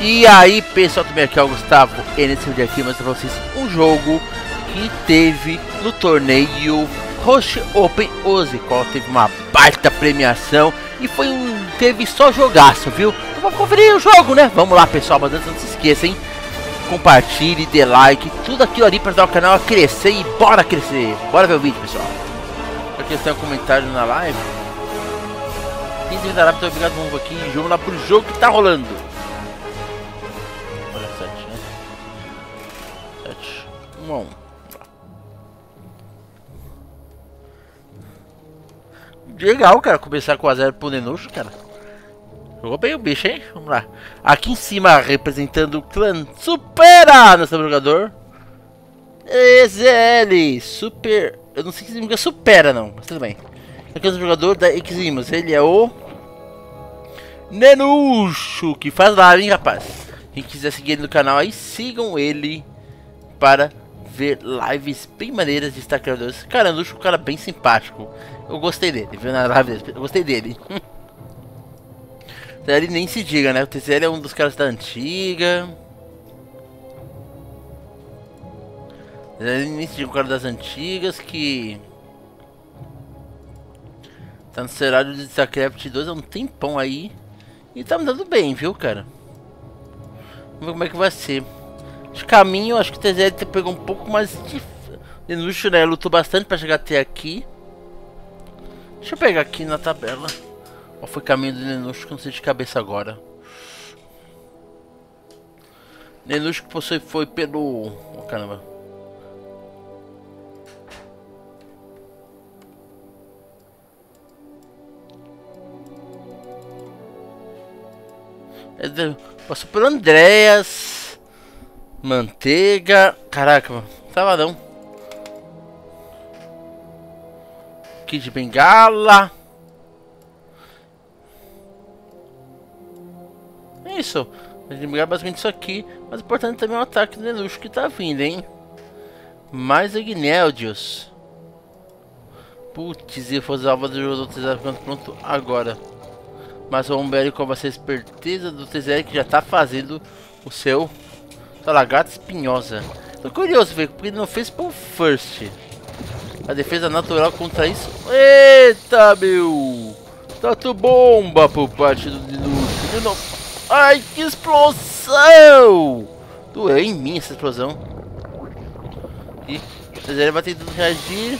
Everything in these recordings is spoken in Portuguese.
E aí pessoal, tudo bem? Aqui é o Gustavo e nesse vídeo aqui mostro pra vocês um jogo que teve no torneio Roche Open 11 Qual teve uma baita premiação e foi um... teve só jogaço, viu? Então vamos conferir o jogo, né? Vamos lá pessoal, mas antes não se esqueça, hein? Compartilhe, dê like, tudo aquilo ali para ajudar o canal a crescer e bora crescer! Bora ver o vídeo pessoal! Aqui tem um comentário na live Quem tem muito obrigado, vamos aqui, vamos lá pro jogo que tá rolando Bom. Legal, cara, começar com a zero pro Nenuxo, cara. Jogou bem o bicho, hein? Vamos lá. Aqui em cima, representando o clã Supera, nosso jogador. EZL, Super... Eu não sei que significa Supera, não, mas tudo bem. Aqui é o jogador da Eximos. Ele é o... Nenuxo, que faz live, hein, rapaz. Quem quiser seguir ele no canal aí, sigam ele para ver lives bem maneiras de Star criadores. Cara, Luxo é um cara bem simpático. Eu gostei dele, viu na live Eu gostei dele. Ele nem se diga, né? O TCL é um dos caras da antiga. Ele nem se diga, um cara das antigas que... Tá no cenário de StarCraft 2 há um tempão aí. E tá me dando bem, viu, cara? Ver como é que vai ser. De caminho, acho que o TZL pegou um pouco mais de luxo, né? Lutou bastante para chegar até aqui. Deixa eu pegar aqui na tabela. Qual foi o caminho do que não sei de cabeça agora. Nenuxo que possui foi pelo... Oh, caramba. Passou pelo Andréas. Manteiga. Caraca, mano. Sabadão. Kit de bengala. É isso. Gente bengala basicamente isso aqui. Mas o importante também é o ataque do Leluxo que tá vindo, hein? Mais Agneldios. Putz, e fosse alvo do jogo ficando pronto agora. Mas o Umberi com a esperteza do TZR que já tá fazendo o seu da lagarta espinhosa. Tô curioso ver porque ele não fez pro first. A defesa natural contra isso. Eita, meu! Tatu bomba por parte do Dinuxo. Ai, que explosão! Doeu em mim essa explosão. E ele vai tentando reagir.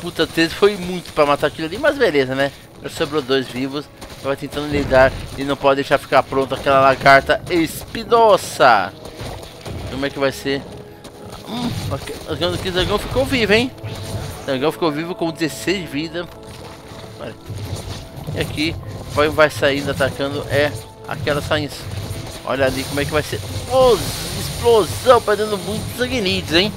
Puta, 13 foi muito pra matar aquilo ali, mas beleza, né? Já sobrou dois vivos. Vai tentando lidar e não pode deixar ficar pronto aquela lagarta espinosa. Como é que vai ser? Hum, o Zangão ficou vivo, hein? O Zangão ficou vivo com 16 de vida. Olha. E aqui, vai, vai saindo atacando é aquela saindo. Olha ali como é que vai ser. Oh, explosão, perdendo muitos agnides, hein?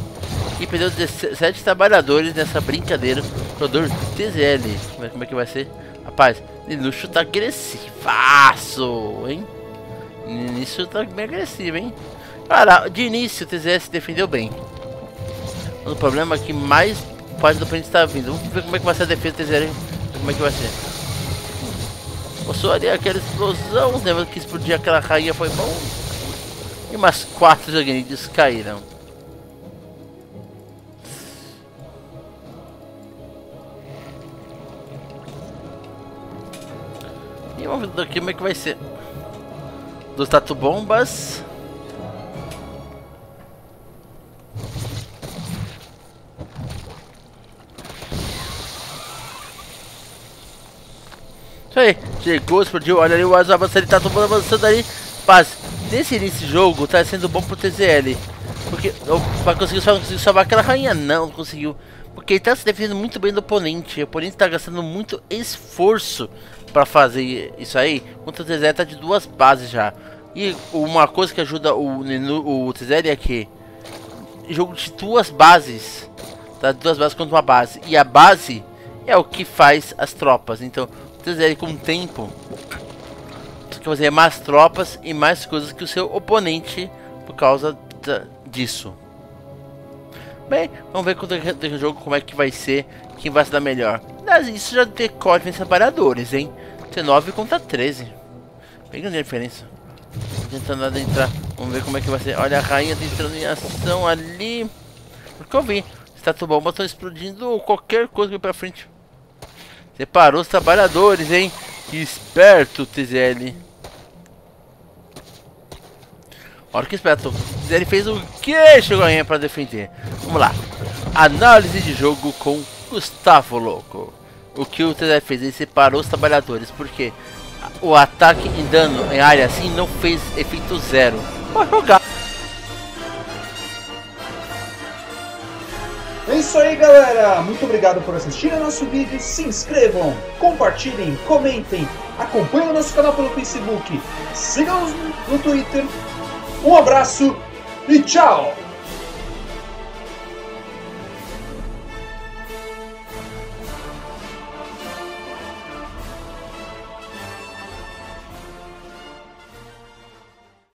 E perdeu 17 trabalhadores nessa brincadeira. Produtor TZL. Como é, como é que vai ser? Rapaz, Linuxo tá agressivaço, hein? Nisso tá bem agressivo, hein? Cara, de início o TZS defendeu bem. Mas o problema é que mais parte do oponente está vindo. Vamos ver como é que vai ser a defesa do TZS. Como é que vai ser. Passou ali aquela explosão. Lembra que explodir aquela rainha foi bom? E umas quatro joguinhos caíram. E vamos ver daqui como é que vai ser. Dos tatu bombas. Isso aí, chegou, explodiu, olha ali o Asa avançando, ele tá tomando avançando ali. Mas, nesse início de jogo, tá sendo bom pro TZL. Porque, pra conseguir, só conseguir salvar aquela rainha, não, não conseguiu. Porque ele tá se defendendo muito bem do oponente. O oponente tá gastando muito esforço pra fazer isso aí. Enquanto o TZL tá de duas bases já. E uma coisa que ajuda o, o TZL é que jogo de duas bases, tá? Duas bases contra uma base. E a base é o que faz as tropas. Então, aí com o tempo, você quer fazer mais tropas e mais coisas que o seu oponente por causa disso. Bem, vamos ver quando o jogo como é que vai ser, quem vai se dar melhor. Mas isso já decorre em separadores, hein? 19 contra 13. Bem grande a diferença. tentando adentrar. Vamos ver como é que vai ser. Olha a rainha entrando em ação ali. Porque eu vi. Status bomba estão explodindo qualquer coisa que pra frente. Separou os trabalhadores, hein? Que esperto, TZL. Olha que esperto. TZL fez o que? Chegou a rainha pra defender. Vamos lá. Análise de jogo com Gustavo Louco. O que o TZL fez? Ele separou os trabalhadores. Porque o ataque em dano em área assim não fez efeito zero. Pode jogar. É isso aí, galera! Muito obrigado por assistir ao nosso vídeo. Se inscrevam, compartilhem, comentem, acompanhem o nosso canal pelo Facebook, sigam-nos no Twitter. Um abraço e tchau!